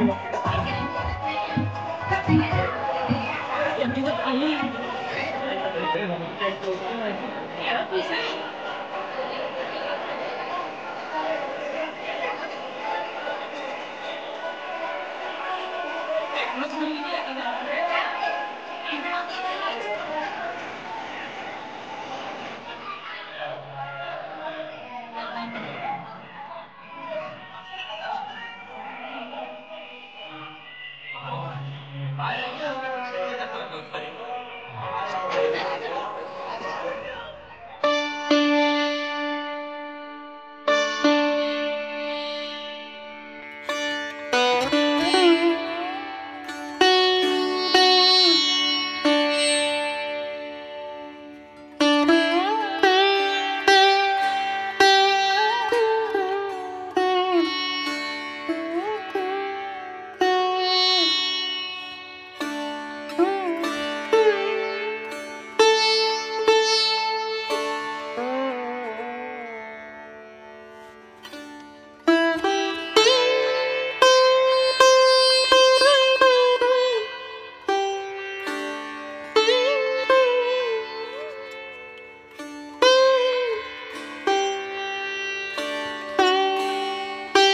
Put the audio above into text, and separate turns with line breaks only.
Yeah.